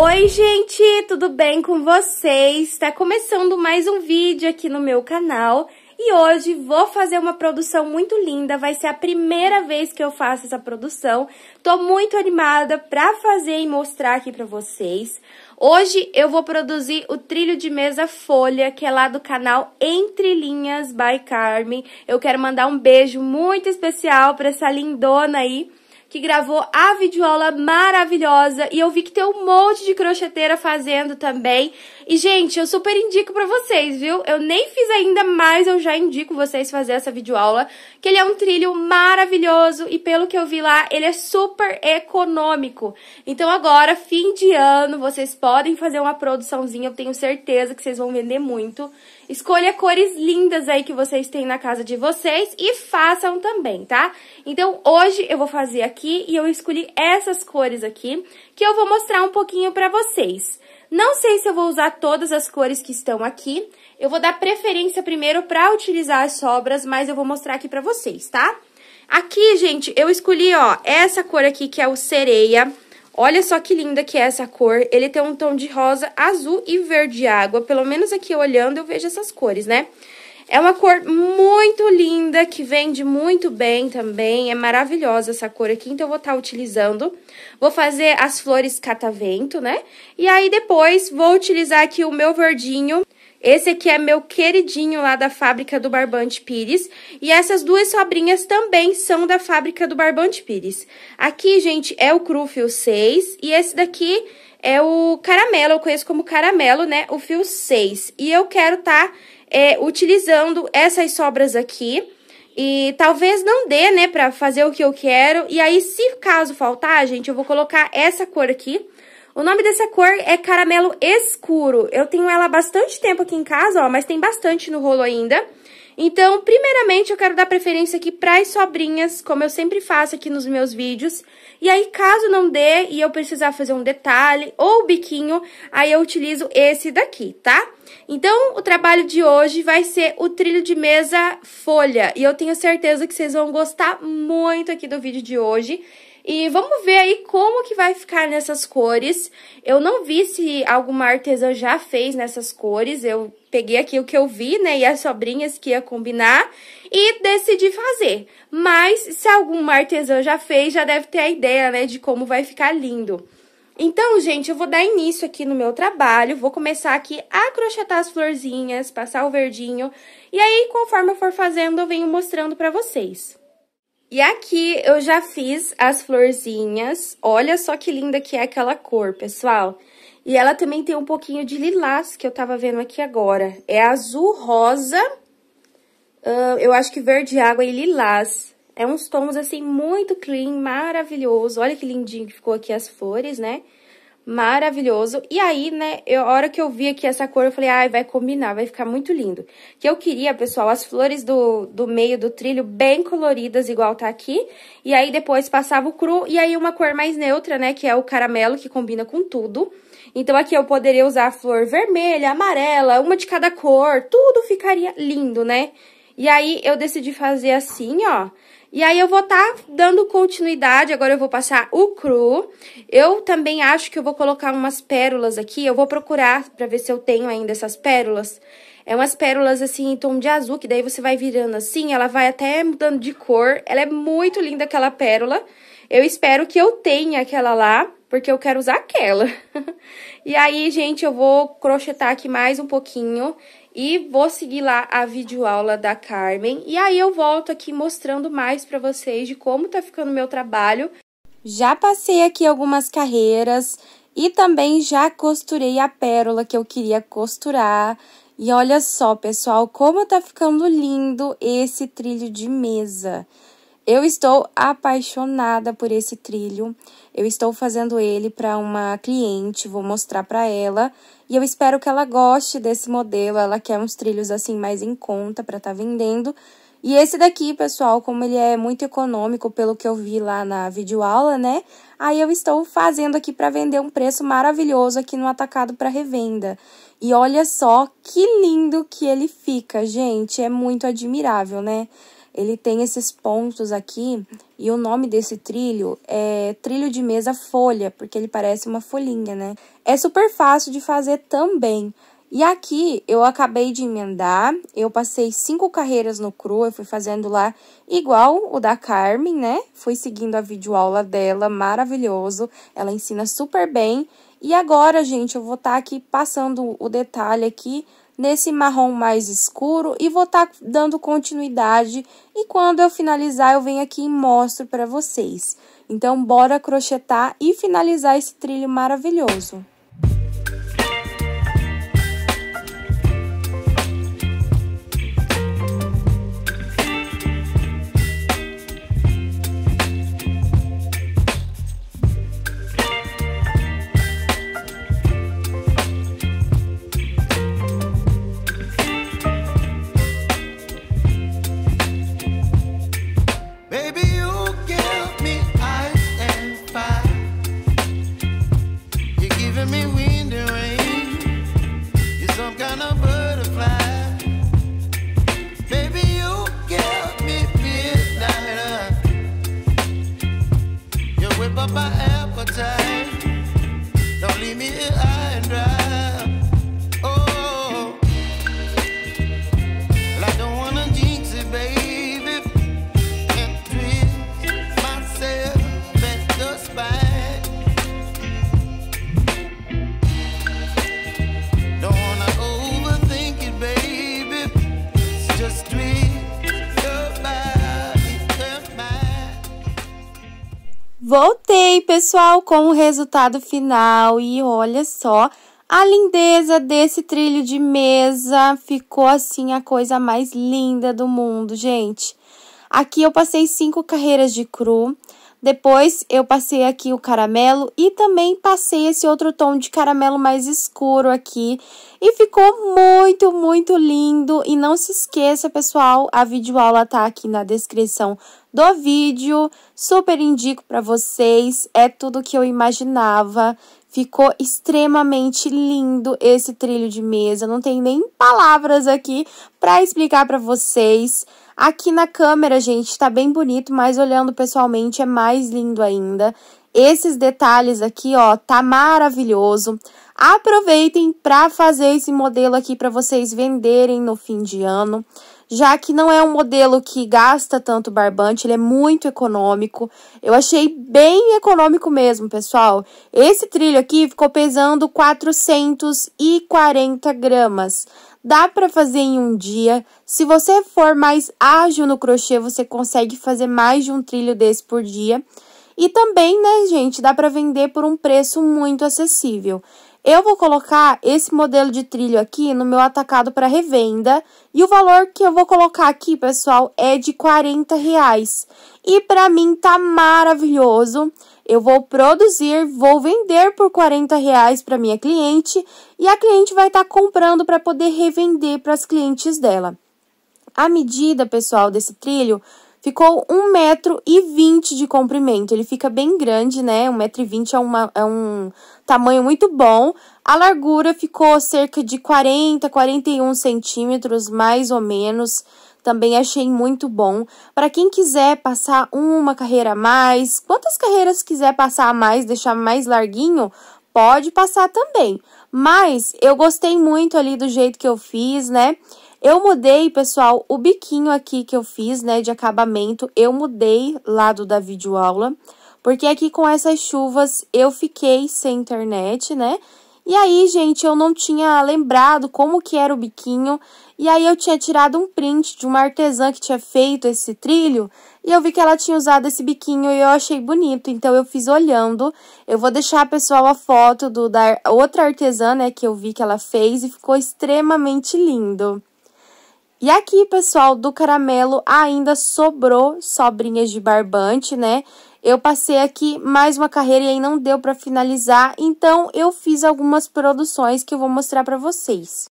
Oi, gente, tudo bem com vocês? Está começando mais um vídeo aqui no meu canal e hoje vou fazer uma produção muito linda, vai ser a primeira vez que eu faço essa produção. Tô muito animada pra fazer e mostrar aqui pra vocês. Hoje eu vou produzir o trilho de mesa folha, que é lá do canal Entre Linhas by Carmen. Eu quero mandar um beijo muito especial pra essa lindona aí que gravou a videoaula maravilhosa e eu vi que tem um monte de crocheteira fazendo também. E, gente, eu super indico pra vocês, viu? Eu nem fiz ainda, mas eu já indico vocês fazer essa videoaula, que ele é um trilho maravilhoso e, pelo que eu vi lá, ele é super econômico. Então, agora, fim de ano, vocês podem fazer uma produçãozinha, eu tenho certeza que vocês vão vender muito. Escolha cores lindas aí que vocês têm na casa de vocês e façam também, tá? Então, hoje eu vou fazer aqui e eu escolhi essas cores aqui, que eu vou mostrar um pouquinho pra vocês. Não sei se eu vou usar todas as cores que estão aqui, eu vou dar preferência primeiro pra utilizar as sobras, mas eu vou mostrar aqui pra vocês, tá? Aqui, gente, eu escolhi, ó, essa cor aqui que é o sereia, Olha só que linda que é essa cor. Ele tem um tom de rosa, azul e verde água. Pelo menos aqui olhando eu vejo essas cores, né? É uma cor muito linda, que vende muito bem também. É maravilhosa essa cor aqui, então eu vou estar tá utilizando. Vou fazer as flores catavento, né? E aí depois vou utilizar aqui o meu verdinho esse aqui é meu queridinho lá da fábrica do Barbante Pires. E essas duas sobrinhas também são da fábrica do Barbante Pires. Aqui, gente, é o Cru Fio 6 e esse daqui é o caramelo, eu conheço como caramelo, né? O fio 6. E eu quero tá é, utilizando essas sobras aqui. E talvez não dê, né, pra fazer o que eu quero. E aí, se caso faltar, gente, eu vou colocar essa cor aqui o nome dessa cor é caramelo escuro. Eu tenho ela há bastante tempo aqui em casa, ó, mas tem bastante no rolo ainda. Então, primeiramente, eu quero dar preferência aqui para as sobrinhas, como eu sempre faço aqui nos meus vídeos. E aí, caso não dê e eu precisar fazer um detalhe ou biquinho, aí eu utilizo esse daqui, tá? Então, o trabalho de hoje vai ser o trilho de mesa folha. E eu tenho certeza que vocês vão gostar muito aqui do vídeo de hoje. E vamos ver aí como que vai ficar nessas cores. Eu não vi se alguma artesã já fez nessas cores. Eu peguei aqui o que eu vi, né, e as sobrinhas que ia combinar e decidi fazer. Mas se alguma artesã já fez, já deve ter a ideia, né, de como vai ficar lindo. Então, gente, eu vou dar início aqui no meu trabalho, vou começar aqui a crochetar as florzinhas, passar o verdinho, e aí, conforme eu for fazendo, eu venho mostrando pra vocês. E aqui eu já fiz as florzinhas. Olha só que linda que é aquela cor, pessoal. E ela também tem um pouquinho de lilás, que eu tava vendo aqui agora. É azul rosa, uh, eu acho que verde água e lilás. É uns tons, assim, muito clean, maravilhoso. Olha que lindinho que ficou aqui as flores, né? Maravilhoso. E aí, né, eu, a hora que eu vi aqui essa cor, eu falei, ai, vai combinar, vai ficar muito lindo. Que eu queria, pessoal, as flores do, do meio do trilho bem coloridas, igual tá aqui. E aí, depois passava o cru, e aí uma cor mais neutra, né, que é o caramelo, que combina com tudo. Então, aqui eu poderia usar a flor vermelha, amarela, uma de cada cor, tudo ficaria lindo, né? E aí, eu decidi fazer assim, ó, e aí eu vou estar tá dando continuidade, agora eu vou passar o cru. Eu também acho que eu vou colocar umas pérolas aqui, eu vou procurar para ver se eu tenho ainda essas pérolas. É umas pérolas assim em tom de azul, que daí você vai virando assim, ela vai até mudando de cor. Ela é muito linda aquela pérola. Eu espero que eu tenha aquela lá, porque eu quero usar aquela. e aí, gente, eu vou crochetar aqui mais um pouquinho e vou seguir lá a videoaula da Carmen. E aí eu volto aqui mostrando mais para vocês de como tá ficando o meu trabalho. Já passei aqui algumas carreiras e também já costurei a pérola que eu queria costurar. E olha só, pessoal, como tá ficando lindo esse trilho de mesa. Eu estou apaixonada por esse trilho. Eu estou fazendo ele para uma cliente, vou mostrar para ela. E eu espero que ela goste desse modelo. Ela quer uns trilhos assim mais em conta para estar tá vendendo. E esse daqui, pessoal, como ele é muito econômico, pelo que eu vi lá na videoaula, né? Aí eu estou fazendo aqui para vender um preço maravilhoso aqui no atacado para revenda. E olha só que lindo que ele fica, gente, é muito admirável, né? Ele tem esses pontos aqui e o nome desse trilho é trilho de mesa folha, porque ele parece uma folhinha, né? É super fácil de fazer também. E aqui eu acabei de emendar, eu passei cinco carreiras no cru, eu fui fazendo lá igual o da Carmen, né? Fui seguindo a videoaula dela, maravilhoso, ela ensina super bem. E agora, gente, eu vou estar tá aqui passando o detalhe aqui nesse marrom mais escuro e vou estar tá dando continuidade. E quando eu finalizar, eu venho aqui e mostro para vocês. Então, bora crochetar e finalizar esse trilho maravilhoso. Voltei, pessoal, com o resultado final e olha só a lindeza desse trilho de mesa. Ficou assim a coisa mais linda do mundo, gente. Aqui eu passei cinco carreiras de cru. Depois eu passei aqui o caramelo e também passei esse outro tom de caramelo mais escuro aqui. E ficou muito, muito lindo. E não se esqueça, pessoal, a videoaula tá aqui na descrição do vídeo. Super indico para vocês. É tudo que eu imaginava. Ficou extremamente lindo esse trilho de mesa. Não tem nem palavras aqui para explicar para vocês. Aqui na câmera, gente, tá bem bonito, mas olhando pessoalmente é mais lindo ainda. Esses detalhes aqui, ó, tá maravilhoso. Aproveitem para fazer esse modelo aqui para vocês venderem no fim de ano já que não é um modelo que gasta tanto barbante, ele é muito econômico. Eu achei bem econômico mesmo, pessoal. Esse trilho aqui ficou pesando 440 gramas. Dá para fazer em um dia. Se você for mais ágil no crochê, você consegue fazer mais de um trilho desse por dia. E também, né, gente, dá para vender por um preço muito acessível. Eu vou colocar esse modelo de trilho aqui no meu atacado para revenda. E o valor que eu vou colocar aqui, pessoal, é de 40 reais. E para mim tá maravilhoso. Eu vou produzir, vou vender por 40 reais para minha cliente e a cliente vai estar tá comprando para poder revender para as clientes dela. A medida, pessoal, desse trilho ficou 1,20m de comprimento. Ele fica bem grande, né? 1,20m é, uma, é um tamanho muito bom. A largura ficou cerca de 40, 41 centímetros, mais ou menos também achei muito bom. Para quem quiser passar uma carreira a mais, quantas carreiras quiser passar a mais, deixar mais larguinho, pode passar também. Mas eu gostei muito ali do jeito que eu fiz, né? Eu mudei, pessoal, o biquinho aqui que eu fiz, né, de acabamento, eu mudei lá do da videoaula, porque aqui com essas chuvas eu fiquei sem internet, né? E aí, gente, eu não tinha lembrado como que era o biquinho, e aí eu tinha tirado um print de uma artesã que tinha feito esse trilho e eu vi que ela tinha usado esse biquinho e eu achei bonito, então eu fiz olhando. Eu vou deixar, pessoal, a foto do, da outra artesã, né, que eu vi que ela fez e ficou extremamente lindo. E aqui, pessoal, do caramelo ainda sobrou sobrinhas de barbante, né? Eu passei aqui mais uma carreira e aí não deu para finalizar, então eu fiz algumas produções que eu vou mostrar para vocês.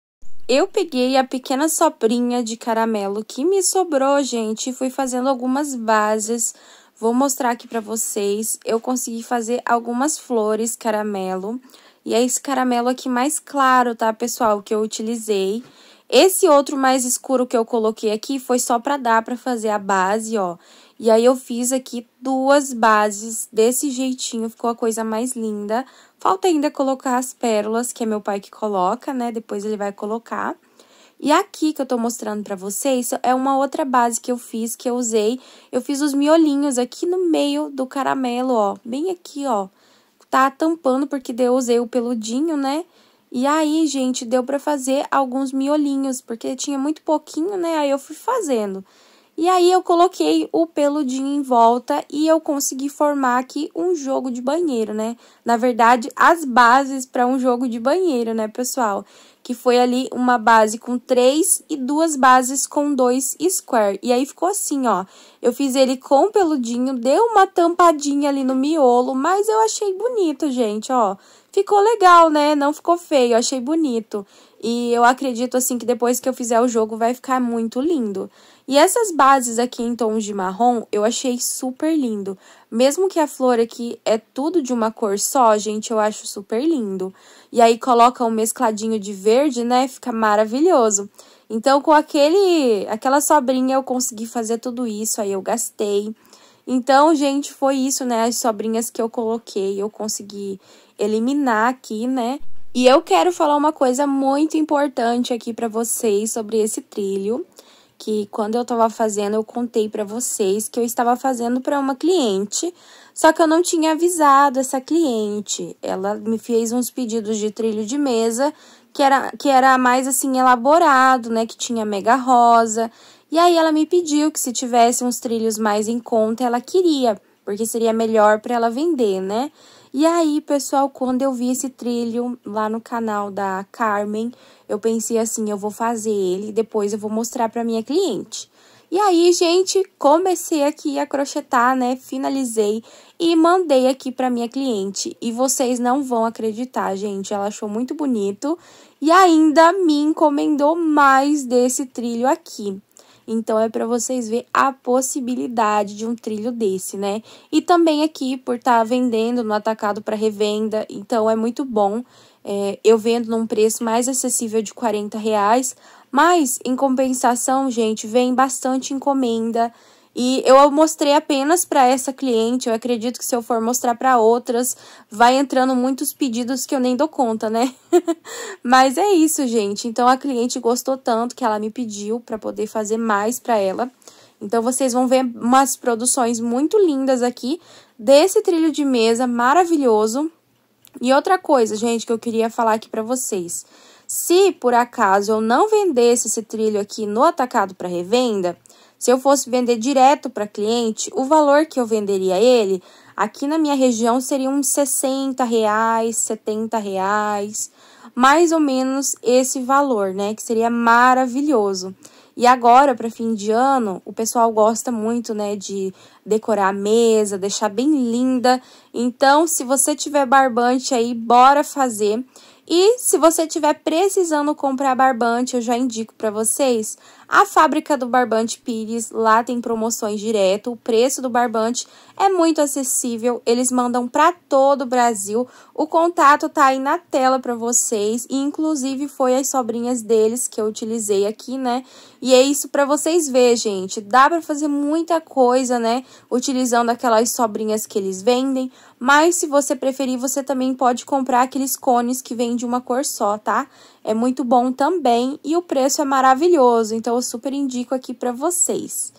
Eu peguei a pequena soprinha de caramelo que me sobrou, gente, e fui fazendo algumas bases. Vou mostrar aqui pra vocês. Eu consegui fazer algumas flores caramelo. E é esse caramelo aqui mais claro, tá, pessoal, que eu utilizei. Esse outro mais escuro que eu coloquei aqui foi só pra dar pra fazer a base, ó. E aí, eu fiz aqui duas bases desse jeitinho, ficou a coisa mais linda. Falta ainda colocar as pérolas, que é meu pai que coloca, né? Depois ele vai colocar. E aqui que eu tô mostrando pra vocês é uma outra base que eu fiz, que eu usei. Eu fiz os miolinhos aqui no meio do caramelo, ó. Bem aqui, ó. Tá tampando porque eu usei o peludinho, né? E aí, gente, deu pra fazer alguns miolinhos, porque tinha muito pouquinho, né? Aí eu fui fazendo. E aí eu coloquei o peludinho em volta e eu consegui formar aqui um jogo de banheiro, né? Na verdade, as bases para um jogo de banheiro, né, pessoal? Que foi ali uma base com três e duas bases com dois square. E aí ficou assim, ó. Eu fiz ele com peludinho, deu uma tampadinha ali no miolo, mas eu achei bonito, gente, ó. Ficou legal, né? Não ficou feio, achei bonito. E eu acredito, assim, que depois que eu fizer o jogo vai ficar muito lindo. E essas bases aqui em tons de marrom, eu achei super lindo. Mesmo que a flor aqui é tudo de uma cor só, gente, eu acho super lindo. E aí coloca um mescladinho de verde, né? Fica maravilhoso. Então, com aquele, aquela sobrinha eu consegui fazer tudo isso, aí eu gastei. Então, gente, foi isso, né? As sobrinhas que eu coloquei, eu consegui eliminar aqui, né? E eu quero falar uma coisa muito importante aqui para vocês sobre esse trilho que quando eu estava fazendo, eu contei para vocês que eu estava fazendo para uma cliente, só que eu não tinha avisado essa cliente. Ela me fez uns pedidos de trilho de mesa que era, que era mais assim elaborado, né? Que tinha mega rosa. E aí ela me pediu que se tivesse uns trilhos mais em conta, ela queria, porque seria melhor para ela vender, né? E aí, pessoal, quando eu vi esse trilho lá no canal da Carmen, eu pensei assim, eu vou fazer ele depois eu vou mostrar para minha cliente. E aí, gente, comecei aqui a crochetar, né? Finalizei e mandei aqui para minha cliente. E vocês não vão acreditar, gente. Ela achou muito bonito e ainda me encomendou mais desse trilho aqui. Então, é para vocês ver a possibilidade de um trilho desse, né? E também aqui, por estar tá vendendo no atacado para revenda, então é muito bom. É, eu vendo num preço mais acessível de 40 reais, mas, em compensação, gente, vem bastante encomenda, e eu mostrei apenas para essa cliente, eu acredito que se eu for mostrar para outras, vai entrando muitos pedidos que eu nem dou conta, né? Mas é isso, gente. Então a cliente gostou tanto que ela me pediu para poder fazer mais para ela. Então vocês vão ver umas produções muito lindas aqui desse trilho de mesa maravilhoso. E outra coisa, gente, que eu queria falar aqui para vocês. Se por acaso eu não vendesse esse trilho aqui no atacado para revenda, se eu fosse vender direto para cliente, o valor que eu venderia ele aqui na minha região seria uns 60 reais, 70 reais, mais ou menos esse valor, né? Que seria maravilhoso. E agora, para fim de ano, o pessoal gosta muito, né, de decorar a mesa, deixar bem linda. Então, se você tiver barbante aí, bora fazer. E se você estiver precisando comprar barbante, eu já indico para vocês a fábrica do Barbante Pires. Lá tem promoções direto, o preço do barbante é muito acessível, eles mandam para todo o Brasil. O contato tá aí na tela para vocês, e inclusive foi as sobrinhas deles que eu utilizei aqui, né? E é isso para vocês verem, gente. Dá para fazer muita coisa, né? Utilizando aquelas sobrinhas que eles vendem. Mas se você preferir, você também pode comprar aqueles cones que vêm de uma cor só, tá? É muito bom também e o preço é maravilhoso, então eu super indico aqui para vocês.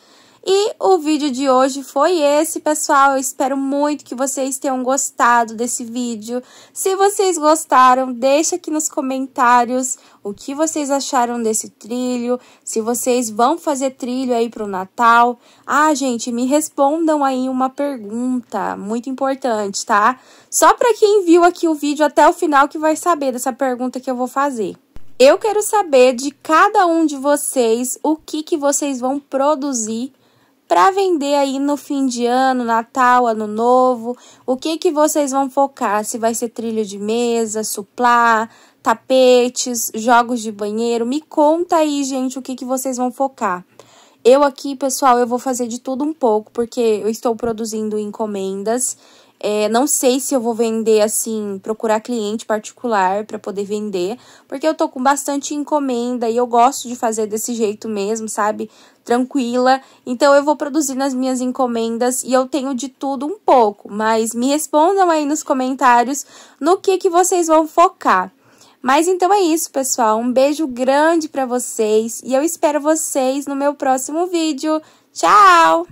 E o vídeo de hoje foi esse, pessoal. Eu espero muito que vocês tenham gostado desse vídeo. Se vocês gostaram, deixa aqui nos comentários o que vocês acharam desse trilho, se vocês vão fazer trilho aí pro Natal. Ah, gente, me respondam aí uma pergunta muito importante, tá? Só para quem viu aqui o vídeo até o final que vai saber dessa pergunta que eu vou fazer. Eu quero saber de cada um de vocês o que, que vocês vão produzir para vender aí no fim de ano, Natal, Ano Novo. O que que vocês vão focar? Se vai ser trilho de mesa, suplá, tapetes, jogos de banheiro? Me conta aí, gente, o que que vocês vão focar. Eu aqui, pessoal, eu vou fazer de tudo um pouco, porque eu estou produzindo encomendas. É, não sei se eu vou vender assim, procurar cliente particular para poder vender, porque eu tô com bastante encomenda e eu gosto de fazer desse jeito mesmo, sabe? Tranquila. Então eu vou produzir nas minhas encomendas e eu tenho de tudo um pouco, mas me respondam aí nos comentários no que que vocês vão focar. Mas então é isso, pessoal. Um beijo grande para vocês e eu espero vocês no meu próximo vídeo. Tchau!